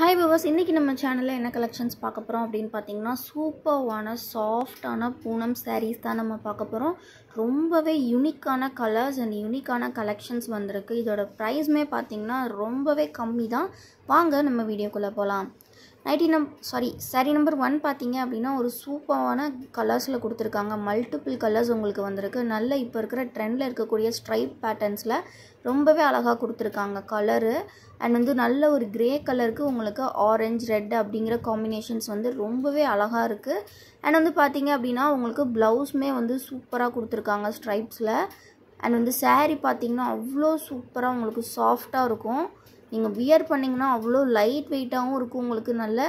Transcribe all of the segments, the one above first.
Hi viewers இன்றைக்கி நம்ம சேனலில் என்ன கலெக்ஷன்ஸ் பார்க்க போகிறோம் அப்படின்னு பார்த்தீங்கன்னா சூப்பர்வான சாஃப்டான பூனம் சாரீஸ் தான் நம்ம பார்க்க போகிறோம் ரொம்பவே யூனிக்கான கலர்ஸ் அண்ட் யூனிக்கான கலெக்ஷன்ஸ் வந்திருக்கு. இதோட ப்ரைஸ்மே பார்த்தீங்கன்னா ரொம்பவே கம்மி தான் வாங்க நம்ம வீடியோக்குள்ளே போகலாம் நைட்டி நம் சாரி சாரி நம்பர் ஒன் பார்த்தீங்க அப்படின்னா ஒரு சூப்பரான கலர்ஸில் கொடுத்துருக்காங்க. மல்டிபிள் கலர்ஸ் உங்களுக்கு வந்திருக்கு. நல்ல இப்போ இருக்கிற ட்ரெண்டில் இருக்கக்கூடிய ஸ்ட்ரைப் பேட்டர்ன்ஸில் ரொம்பவே அழகாக கொடுத்துருக்காங்க கலரு அண்ட் வந்து நல்ல ஒரு கிரே கலருக்கு உங்களுக்கு ஆரஞ்ச் ரெட் அப்படிங்கிற காம்பினேஷன்ஸ் வந்து ரொம்பவே அழகாக இருக்குது அண்ட் வந்து பார்த்தீங்க அப்படின்னா உங்களுக்கு ப்ளவுஸுமே வந்து சூப்பராக கொடுத்துருக்காங்க ஸ்ட்ரைப்ஸில் அண்ட் வந்து சேரீ பார்த்தீங்கன்னா அவ்வளோ சூப்பராக உங்களுக்கு சாஃப்டாக இருக்கும். நீங்கள் வியர் பண்ணிங்கன்னா அவ்வளோ லைட் வெயிட்டாகவும் இருக்கும். உங்களுக்கு நல்ல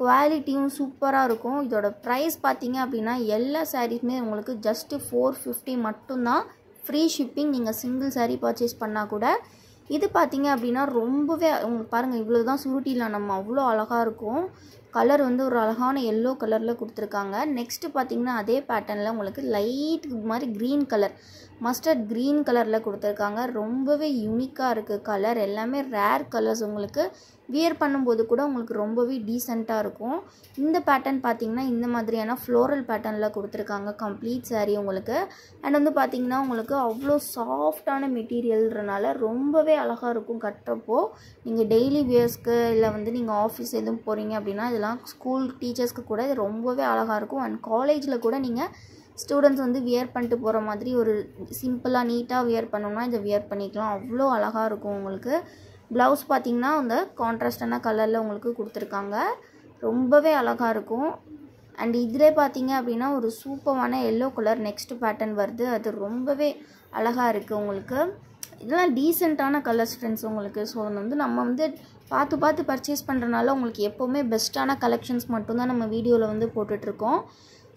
குவாலிட்டியும் சூப்பராக இருக்கும். இதோட ப்ரைஸ் பார்த்தீங்க அப்படின்னா எல்லா சாரீஸுமே உங்களுக்கு ஜஸ்ட்டு ஃபோர் ஃபிஃப்டி மட்டும்தான். ஃப்ரீ ஷிப்பிங் நீங்கள் சிங்கிள் சாரீ பர்ச்சேஸ் பண்ணால் கூட. இது பார்த்தீங்க அப்படின்னா ரொம்பவே உங்களுக்கு பாருங்கள் இவ்வளோ தான் சுருட்டியில் நம்ம அவ்வளோ அழகாக இருக்கும். கலர் வந்து ஒரு அழகான எல்லோ கலரில் கொடுத்துருக்காங்க. நெக்ஸ்ட்டு பார்த்தீங்கன்னா அதே பேட்டர்னில் உங்களுக்கு லைட் மாதிரி க்ரீன் கலர் மஸ்டர்ட் க்ரீன் கலரில் கொடுத்துருக்காங்க. ரொம்பவே யூனிக்காக இருக்குது கலர் எல்லாமே ரேர் கலர்ஸ் உங்களுக்கு. வியர் பண்ணும்போது கூட உங்களுக்கு ரொம்பவே டீசெண்டாக இருக்கும். இந்த பேட்டர்ன் பார்த்தீங்கன்னா இந்த மாதிரியான ஃப்ளோரல் பேட்டர்னில் கொடுத்துருக்காங்க. கம்ப்ளீட் சாரீ உங்களுக்கு. அண்ட் வந்து பார்த்தீங்கன்னா உங்களுக்கு அவ்வளோ சாஃப்டான மெட்டீரியல்ன்றனால ரொம்பவே அழகாக இருக்கும் கட்டுறப்போ. நீங்கள் டெய்லி வியர்ஸ்க்கு இல்லை வந்து நீங்கள் ஆஃபீஸ் எதுவும் போகிறீங்க அப்படின்னா இதெல்லாம் ஸ்கூல் டீச்சர்ஸ்க்கு கூட இது ரொம்பவே அழகாக இருக்கும். அண்ட் காலேஜில் கூட நீங்கள் ஸ்டூடெண்ட்ஸ் வந்து வியர் பண்ணிட்டு போகிற மாதிரி ஒரு சிம்பிளாக நீட்டாக வியர் பண்ணோம்னா இதை வியர் பண்ணிக்கலாம். அவ்வளோ அழகாக இருக்கும் உங்களுக்கு. ப்ளவுஸ் பார்த்திங்கன்னா அந்த கான்ட்ராஸ்டான கலரில் உங்களுக்கு கொடுத்துருக்காங்க. ரொம்பவே அழகாக இருக்கும். அண்ட் இதிலே பார்த்தீங்க அப்படின்னா ஒரு சூப்பரான எல்லோ கலர் நெக்ஸ்ட் பேட்டர்ன் வருது. அது ரொம்பவே அழகாக இருக்குது உங்களுக்கு. இதெல்லாம் டீசெண்டான கலர்ஸ் ஃப்ரெண்ட்ஸ் உங்களுக்கு. ஸோ வந்து நம்ம வந்து பார்த்து பார்த்து பர்ச்சேஸ் பண்ணுறனால உங்களுக்கு எப்போவுமே பெஸ்ட்டான கலெக்ஷன்ஸ் மட்டும்தான் நம்ம வீடியோவில் வந்து போட்டுட்ருக்கோம்.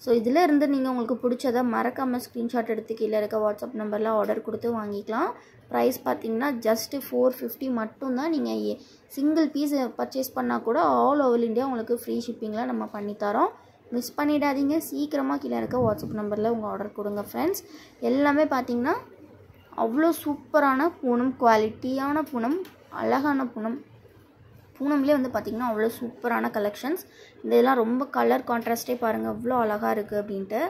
ஸோ இதில் இருந்து நீங்கள் உங்களுக்கு பிடிச்சதை மறக்காமல் ஸ்க்ரீன்ஷாட் எடுத்து கீழே இருக்க வாட்ஸ்அப் நம்பரில் ஆர்டர் கொடுத்து வாங்கிக்கலாம். ப்ரைஸ் பார்த்தீங்கன்னா ஜஸ்ட்டு ஃபோர் ஃபிஃப்டி மட்டும்தான். நீங்கள் சிங்கிள் பீஸ் பர்ச்சேஸ் பண்ணால் கூட ஆல் ஓவர் இந்தியா உங்களுக்கு ஃப்ரீ ஷிப்பிங்கில் நம்ம பண்ணித்தரோம். மிஸ் பண்ணிடாதீங்க. சீக்கிரமாக கீழே இருக்க வாட்ஸ்அப் நம்பரில் உங்கள் ஆர்டர் கொடுங்க ஃப்ரெண்ட்ஸ் எல்லாமே பார்த்தீங்கன்னா அவ்வளோ சூப்பரான பூனம் குவாலிட்டியான பூனம் அழகான பூனம். பூனம்லேயே வந்து பார்த்திங்கன்னா அவ்வளோ சூப்பரான கலெக்ஷன்ஸ் இந்த இதெல்லாம் ரொம்ப கலர் கான்ட்ராஸ்டே பாருங்கள் அவ்வளோ அழகாக இருக்குது அப்படின்ட்டு.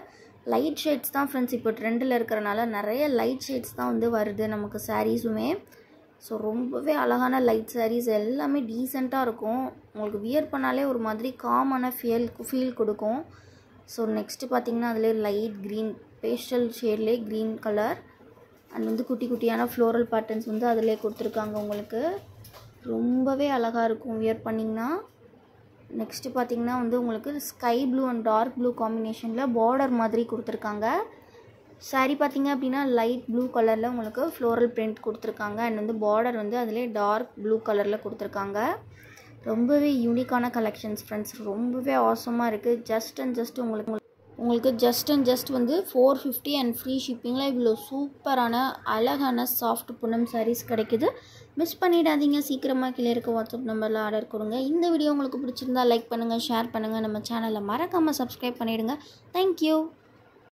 லைட் ஷேட்ஸ் தான் ஃப்ரெண்ட்ஸ் இப்போ ட்ரெண்டில் இருக்கிறனால நிறைய லைட் ஷேட்ஸ் தான் வந்து வருது நமக்கு சாரீஸுமே ஸோ ரொம்பவே அழகான லைட் சாரீஸ் எல்லாமே டீசெண்டாக இருக்கும். உங்களுக்கு வியர் பண்ணாலே ஒரு மாதிரி காமான ஃபீல் ஃபீல் கொடுக்கும். ஸோ நெக்ஸ்ட்டு பார்த்திங்கன்னா அதிலே லைட் க்ரீன் பேஸ்டல் ஷேட்லேயே க்ரீன் கலர் அண்ட் வந்து குட்டி குட்டியான ஃப்ளோரல் பேட்டர்ன்ஸ் வந்து அதிலே கொடுத்துருக்காங்க உங்களுக்கு. ரொம்பவே அழகாக இருக்கும். வியர் பண்ணிங்கன்னா நெக்ஸ்ட்டு பார்த்தீங்கன்னா வந்து உங்களுக்கு sky blue and dark blue காம்பினேஷனில் பார்டர் மாதிரி கொடுத்துருக்காங்க. Saree பார்த்திங்க அப்படின்னா லைட் ப்ளூ கலரில் உங்களுக்கு ஃப்ளோரல் பிரிண்ட் கொடுத்துருக்காங்க. அண்ட் வந்து பார்டர் வந்து அதிலே டார்க் ப்ளூ கலரில் கொடுத்துருக்காங்க. ரொம்பவே யூனிக்கான கலெக்ஷன்ஸ் ஃப்ரெண்ட்ஸ் ரொம்பவே ஆசமாக இருக்குது ஜஸ்ட் அண்ட் ஜஸ்ட் உங்களுக்கு உங்களுக்கு ஜஸ்ட் அண்ட் ஜஸ்ட் வந்து ஃபோர் ஃபிஃப்டி அண்ட் ஃப்ரீ ஷிப்பிங்கில் இவ்வளோ சூப்பரான அழகான சாஃப்ட் புனம் சாரீஸ் கிடைக்குது. மிஸ் பண்ணிடாதீங்க. சீக்கிரமாக கீழே இருக்க வாட்ஸ்அப் நம்பரில் ஆர்டர் கொடுங்க. இந்த வீடியோ உங்களுக்கு பிடிச்சிருந்தா லைக் பண்ணுங்கள் ஷேர் பண்ணுங்கள் நம்ம சேனலை மறக்காமல் சப்ஸ்கிரைப் பண்ணிவிடுங்க தேங்க்யூ